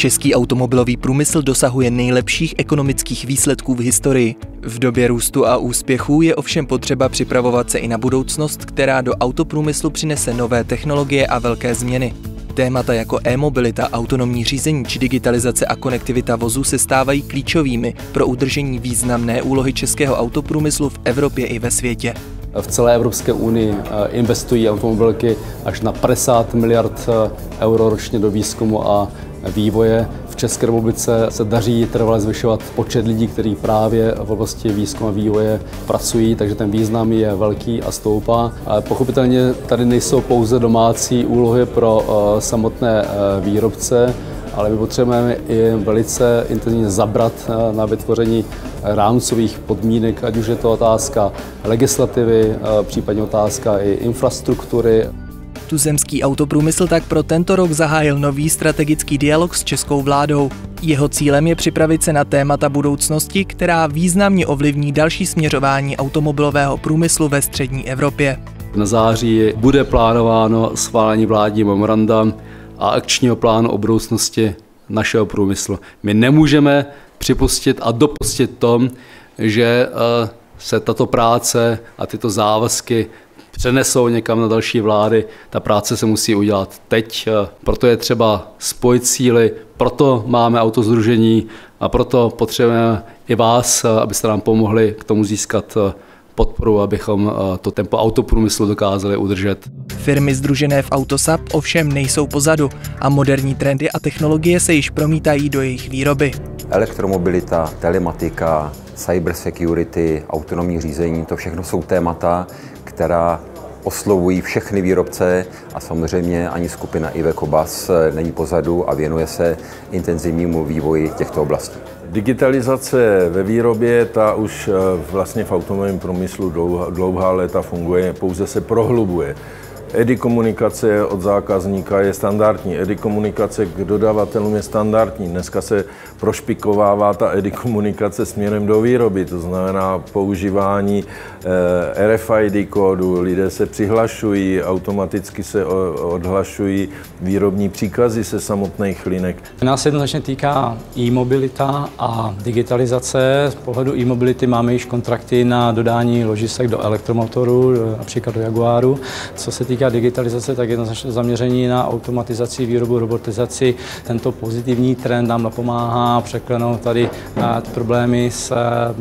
Český automobilový průmysl dosahuje nejlepších ekonomických výsledků v historii. V době růstu a úspěchů je ovšem potřeba připravovat se i na budoucnost, která do autoprůmyslu přinese nové technologie a velké změny. Témata jako e-mobilita, autonomní řízení či digitalizace a konektivita vozů se stávají klíčovými pro udržení významné úlohy českého autoprůmyslu v Evropě i ve světě. V celé Evropské unii eh, investují automobilky až na 50 miliard eh, euro ročně do výzkumu a vývoje. V České republice se daří trvale zvyšovat počet lidí, kteří právě v oblasti výzkumu a vývoje pracují, takže ten význam je velký a stoupá. Pochopitelně tady nejsou pouze domácí úlohy pro eh, samotné výrobce, ale my potřebujeme i velice intenzivně zabrat eh, na vytvoření rámcových podmínek, ať už je to otázka legislativy, eh, případně otázka i infrastruktury. Tuzemský autoprůmysl tak pro tento rok zahájil nový strategický dialog s českou vládou. Jeho cílem je připravit se na témata budoucnosti, která významně ovlivní další směřování automobilového průmyslu ve střední Evropě. Na září bude plánováno schválení vládní memoranda a akčního plánu o budoucnosti našeho průmyslu. My nemůžeme připustit a dopustit to, že eh, se tato práce a tyto závazky přenesou někam na další vlády. Ta práce se musí udělat teď, eh, proto je třeba spojit síly, proto máme autozdružení a proto potřebujeme i vás, eh, abyste nám pomohli k tomu získat podporu, abychom eh, to tempo autoprůmyslu dokázali udržet. Firmy združené v Autosap ovšem nejsou pozadu a moderní trendy a technologie se již promítají do jejich výroby. Elektromobilita, telematika, cybersecurity, autonomní řízení, to všechno jsou témata, která oslovují všechny výrobce a samozřejmě ani skupina Iveco Bus není pozadu a věnuje se intenzivnímu vývoji těchto oblastí. Digitalizace ve výrobě, ta už eh, vlastně v automobilovém průmyslu dlouhá, léta funguje, pouze se prohlubuje. EDI komunikace od zákazníka je standardní, EDI komunikace k dodavatelům je standardní. Dneska se prošpikovává ta EDI komunikace směrem do výroby, to znamená používání eh, RFID kódu, lidé se přihlašují, automaticky se odhlašují výrobní příkazy se samotných linek. Nás jednoznačně týká e-mobilita a digitalizace. Z pohledu e-mobility máme již kontrakty na dodání ložisek do elektromotoru, například do Jaguaru. Co se týká digitalizace, tak jednoznačně zaměření na automatizaci, výrobu, robotizaci. Tento pozitivní trend nám napomáhá překlenout tady problémy s eh,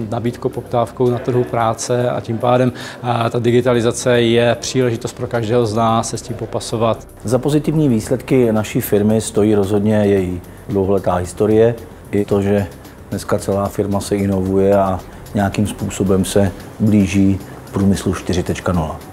nabídkou, poptávkou na trhu práce a tím pádem eh, ta digitalizace je příležitost pro každého z nás se s tím popasovat. Za pozitivní výsledky naší firmy stojí rozhodně její dlouholetá historie, i to, že dneska celá firma se inovuje a nějakým způsobem se blíží průmyslu 4.0.